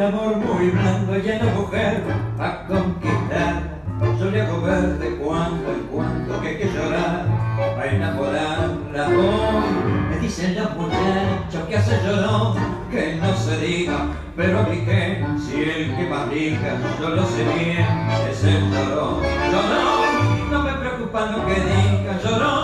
amor muy blando, lleno mujer a conquistar. Hago ver de cuando en cuando que hay que llorar a enamorarla hoy. Me dicen los muchachos que hace llorón, que no se diga, pero a si el que más yo lo sé bien, es el llorón. Llorón, no me preocupa lo que diga, llorón,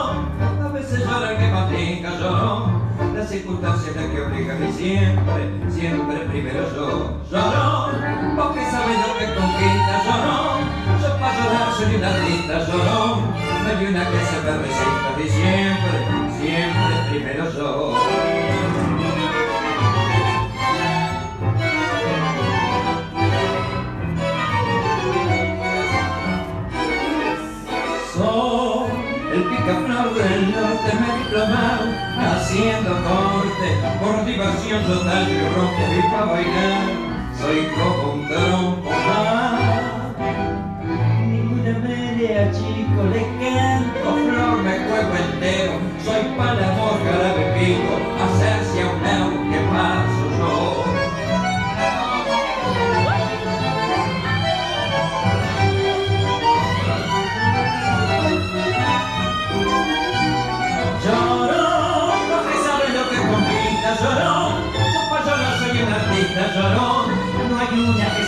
Circunstancias las que obligan y siempre, siempre primero yo, llorón, porque sabes lo que conquista, llorón. Yo para llorar soy una artista, llorón, no hay una que se me resista y siempre, siempre primero yo. El picaflor del norte, me diplomado haciendo corte por diversión total y rompo y pa' bailar. Soy como un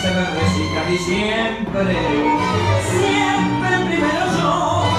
se me recita y siempre, siempre primero yo.